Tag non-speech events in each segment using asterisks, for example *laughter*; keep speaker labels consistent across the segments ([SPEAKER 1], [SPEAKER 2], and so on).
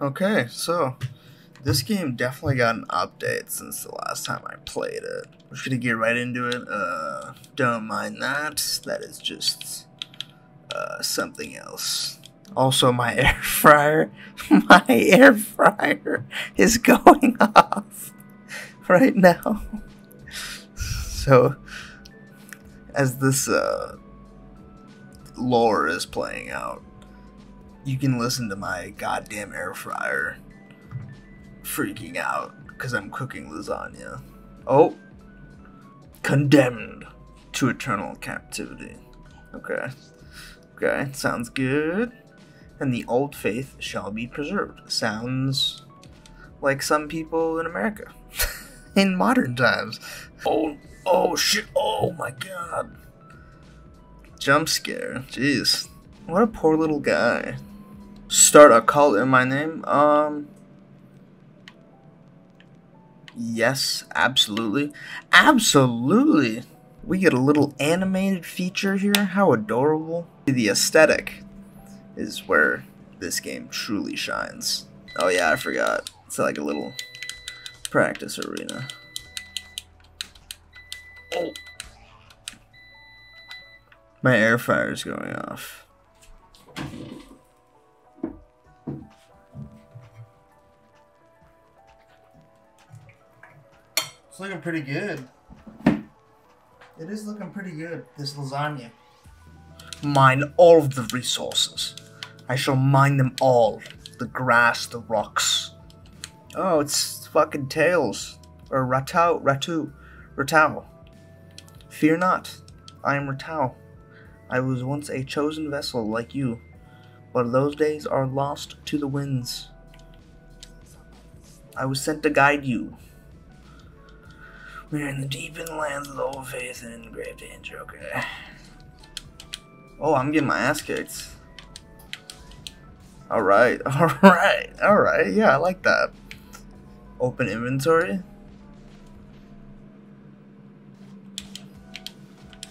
[SPEAKER 1] Okay, so this game definitely got an update since the last time I played it. We're just gonna get right into it. Uh, don't mind that. That is just uh, something else. Also, my *laughs* air fryer, *laughs* my air fryer is going *laughs* off right now. So, as this uh, lore is playing out, you can listen to my goddamn air fryer freaking out because I'm cooking lasagna. Oh, condemned to eternal captivity. Okay, okay, sounds good. And the old faith shall be preserved. Sounds like some people in America *laughs* in modern times. Oh, oh shit! Oh my god! Jump scare. Jeez, what a poor little guy. Start a cult in my name. Um. Yes, absolutely. Absolutely. We get a little animated feature here. How adorable. The aesthetic is where this game truly shines. Oh yeah, I forgot. It's like a little practice arena. Oh. My air fryer is going off. It's looking pretty good. It is looking pretty good, this lasagna. Mine all of the resources. I shall mine them all. The grass, the rocks. Oh, it's fucking Tails. Or Ratau, Ratu, Ratau. Fear not, I am Ratau. I was once a chosen vessel like you, but those days are lost to the winds. I was sent to guide you, we are in the deep in the lands of old faith and in grave danger, okay. Oh, I'm getting my ass kicked. Alright, *laughs* alright, alright. Yeah, I like that. Open inventory.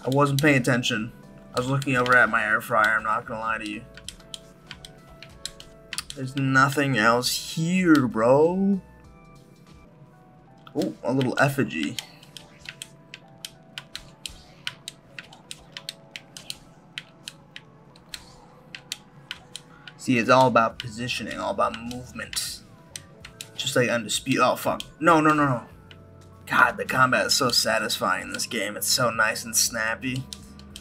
[SPEAKER 1] I wasn't paying attention. I was looking over at my air fryer, I'm not gonna lie to you. There's nothing else here, bro. Oh, a little effigy. See, it's all about positioning, all about movement. Just like Undisputed. Oh, fuck. No, no, no, no. God, the combat is so satisfying in this game. It's so nice and snappy.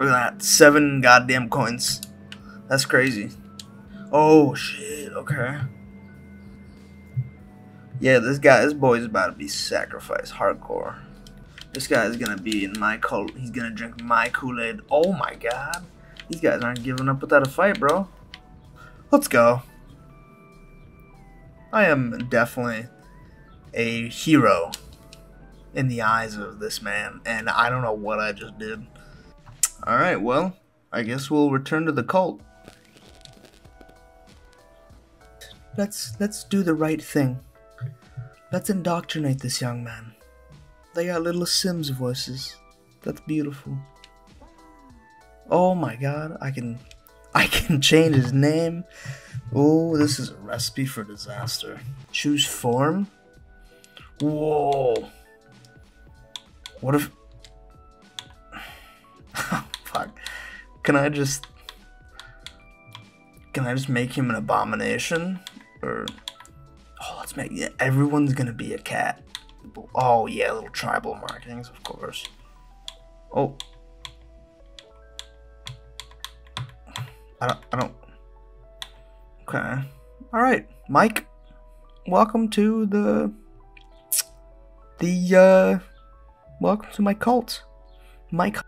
[SPEAKER 1] Look at that. Seven goddamn coins. That's crazy. Oh, shit. Okay. Yeah, this guy, this boy's about to be sacrificed hardcore. This guy is gonna be in my cult. He's gonna drink my Kool-Aid. Oh my god. These guys aren't giving up without a fight, bro. Let's go. I am definitely a hero in the eyes of this man, and I don't know what I just did. Alright, well, I guess we'll return to the cult. Let's let's do the right thing. Let's indoctrinate this young man. They got little Sims voices. That's beautiful. Oh my god, I can *laughs* I can change his name. Oh, this is a recipe for disaster. Choose form? Whoa. What if *laughs* oh, fuck. Can I just Can I just make him an abomination? Or Oh, let's make yeah, everyone's gonna be a cat. Oh yeah, little tribal markings, of course. Oh. I don't I don't Okay. Alright, Mike. Welcome to the the uh welcome to my cult. Mike